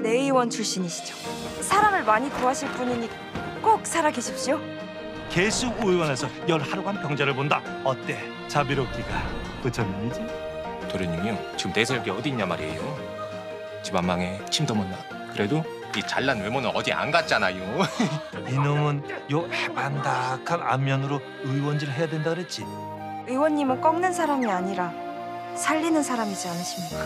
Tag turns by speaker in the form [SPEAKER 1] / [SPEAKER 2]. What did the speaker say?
[SPEAKER 1] 내의원 출신이시죠. 사람을 많이 구하실 분이니 꼭 살아 계십시오.
[SPEAKER 2] 개수 의원에서 열 하루간 병자를 본다. 어때? 자비롭기가 부처님이지?
[SPEAKER 3] 도련님이요 지금 내세력이 어디 있냐 말이에요 집 안 망해 침도 못 나. 그래도 이 잘난 외모는 어디 안 갔잖아요
[SPEAKER 2] 이놈은 요 해반닥한 안면으로 의원질 해야 된다 그랬지.
[SPEAKER 1] 의원님은 꺾는 사람이 아니라 살리는 사람이지 않으십니까?